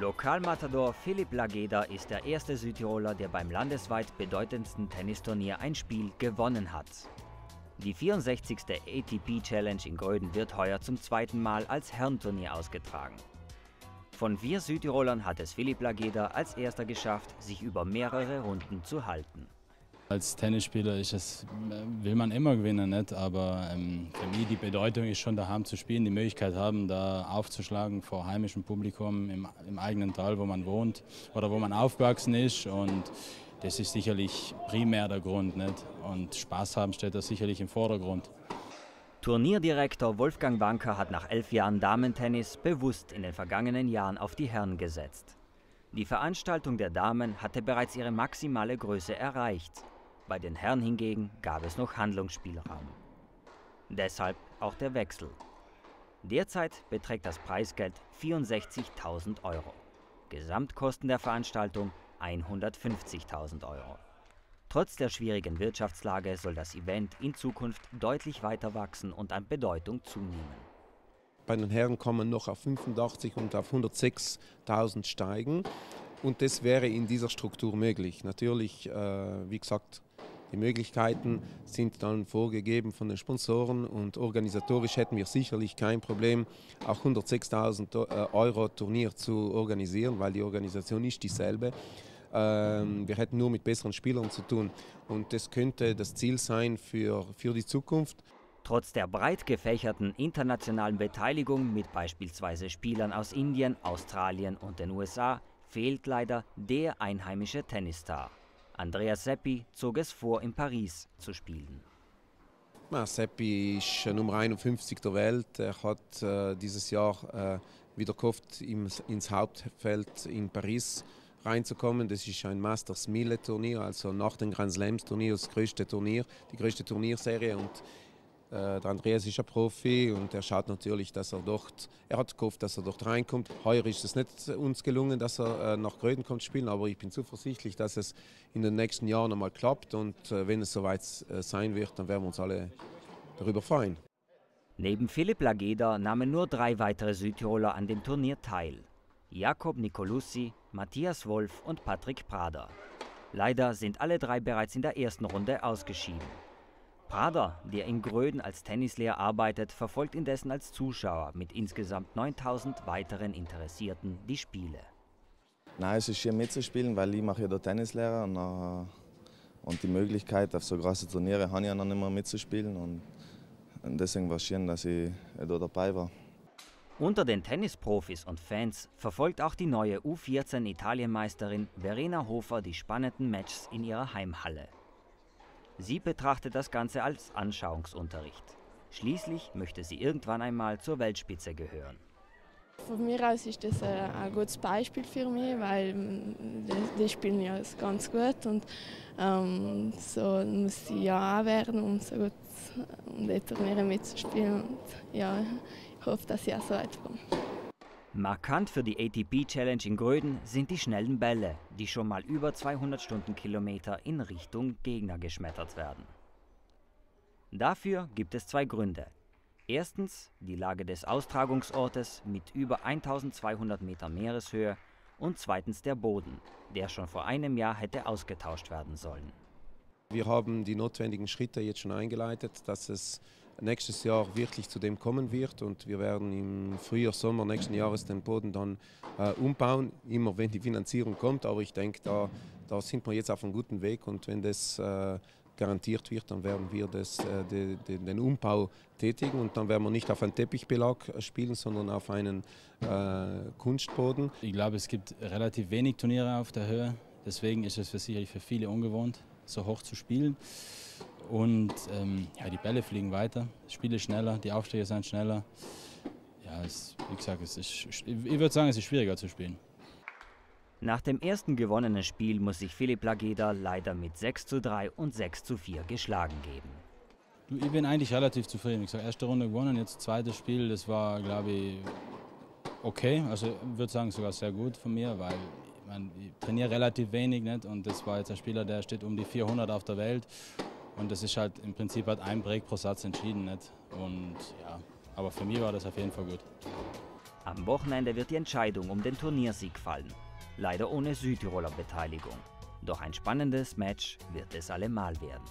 Lokalmatador Philipp Lageda ist der erste Südtiroler, der beim landesweit bedeutendsten Tennisturnier ein Spiel gewonnen hat. Die 64. ATP Challenge in Gröden wird heuer zum zweiten Mal als Herrenturnier ausgetragen. Von vier Südtirolern hat es Philipp Lageda als erster geschafft, sich über mehrere Runden zu halten. Als Tennisspieler ist es, will man immer gewinnen, nicht? aber ähm, für mich die Bedeutung ist schon daheim zu spielen, die Möglichkeit haben, da aufzuschlagen vor heimischem Publikum im, im eigenen Tal, wo man wohnt oder wo man aufgewachsen ist. Und das ist sicherlich primär der Grund. Nicht? Und Spaß haben steht da sicherlich im Vordergrund. Turnierdirektor Wolfgang Wanker hat nach elf Jahren Damentennis bewusst in den vergangenen Jahren auf die Herren gesetzt. Die Veranstaltung der Damen hatte bereits ihre maximale Größe erreicht. Bei den Herren hingegen gab es noch Handlungsspielraum. Deshalb auch der Wechsel. Derzeit beträgt das Preisgeld 64.000 Euro. Gesamtkosten der Veranstaltung 150.000 Euro. Trotz der schwierigen Wirtschaftslage soll das Event in Zukunft deutlich weiter wachsen und an Bedeutung zunehmen. Bei den Herren kommen noch auf 85 und auf 106.000 steigen. Und das wäre in dieser Struktur möglich. Natürlich, äh, wie gesagt, die Möglichkeiten sind dann vorgegeben von den Sponsoren und organisatorisch hätten wir sicherlich kein Problem, auch 106.000 äh, Euro Turnier zu organisieren, weil die Organisation ist dieselbe. Ähm, wir hätten nur mit besseren Spielern zu tun und das könnte das Ziel sein für, für die Zukunft. Trotz der breit gefächerten internationalen Beteiligung mit beispielsweise Spielern aus Indien, Australien und den USA fehlt leider der einheimische Tennisstar. Andrea Seppi zog es vor, in Paris zu spielen. Ja, Seppi ist Nummer 51 der Welt. Er hat äh, dieses Jahr äh, wieder gehofft, ins Hauptfeld in Paris reinzukommen. Das ist ein Masters Mille Turnier, also nach dem Grand Slams Turnier das größte Turnier, die größte Turnierserie. Und äh, der Andreas ist ein Profi und er schaut natürlich, dass er dort, er hat gehofft, dass er dort reinkommt. Heuer ist es nicht uns gelungen, dass er äh, nach Gröden kommt spielen, aber ich bin zuversichtlich, dass es in den nächsten Jahren einmal klappt und äh, wenn es soweit sein wird, dann werden wir uns alle darüber freuen. Neben Philipp Lageda nahmen nur drei weitere Südtiroler an dem Turnier teil. Jakob Nicolussi, Matthias Wolf und Patrick Prader. Leider sind alle drei bereits in der ersten Runde ausgeschieden. Prader, der in Gröden als Tennislehrer arbeitet, verfolgt indessen als Zuschauer mit insgesamt 9000 weiteren Interessierten die Spiele. Nein, es ist schön mitzuspielen, weil ich mache ja der Tennislehrer und, äh, und die Möglichkeit auf so große Turniere habe ich ja noch nicht mehr mitzuspielen und, und deswegen war es schön, dass ich da dabei war. Unter den Tennisprofis und Fans verfolgt auch die neue U14-Italienmeisterin Verena Hofer die spannenden Matches in ihrer Heimhalle. Sie betrachtet das Ganze als Anschauungsunterricht. Schließlich möchte sie irgendwann einmal zur Weltspitze gehören. Von mir aus ist das ein gutes Beispiel für mich, weil die spielen ja ganz gut und ähm, so muss ich ja auch werden, um so gut um die Turniere mitzuspielen. Und ja, ich hoffe, dass ich auch so weit komme. Markant für die ATP Challenge in Gröden sind die schnellen Bälle, die schon mal über 200 Stundenkilometer in Richtung Gegner geschmettert werden. Dafür gibt es zwei Gründe. Erstens die Lage des Austragungsortes mit über 1200 Meter Meereshöhe und zweitens der Boden, der schon vor einem Jahr hätte ausgetauscht werden sollen. Wir haben die notwendigen Schritte jetzt schon eingeleitet, dass es nächstes Jahr wirklich zu dem kommen wird. Und wir werden im Frühjahr, Sommer nächsten Jahres den Boden dann äh, umbauen, immer wenn die Finanzierung kommt. Aber ich denke, da, da sind wir jetzt auf einem guten Weg. Und wenn das äh, garantiert wird, dann werden wir das, äh, de, de, den Umbau tätigen. Und dann werden wir nicht auf einen Teppichbelag spielen, sondern auf einen äh, Kunstboden. Ich glaube, es gibt relativ wenig Turniere auf der Höhe, deswegen ist es für sicherlich für viele ungewohnt, so hoch zu spielen. Und ähm, ja, die Bälle fliegen weiter, das Spiel ist schneller, die Aufstiege sind schneller. Ja, es, wie gesagt, es ist, ich würde sagen, es ist schwieriger zu spielen. Nach dem ersten gewonnenen Spiel muss sich Philipp Lageda leider mit 6 zu 3 und 6 zu 4 geschlagen geben. Ich bin eigentlich relativ zufrieden. Ich sage, erste Runde gewonnen, jetzt zweites Spiel, das war, glaube ich, okay. Also ich würde sagen, sogar sehr gut von mir, weil mein, ich trainiere relativ wenig nicht? und das war jetzt ein Spieler, der steht um die 400 auf der Welt und das ist halt im Prinzip halt ein Break pro Satz entschieden. Nicht? Und ja, aber für mich war das auf jeden Fall gut. Am Wochenende wird die Entscheidung um den Turniersieg fallen. Leider ohne Südtiroler Beteiligung. Doch ein spannendes Match wird es allemal werden.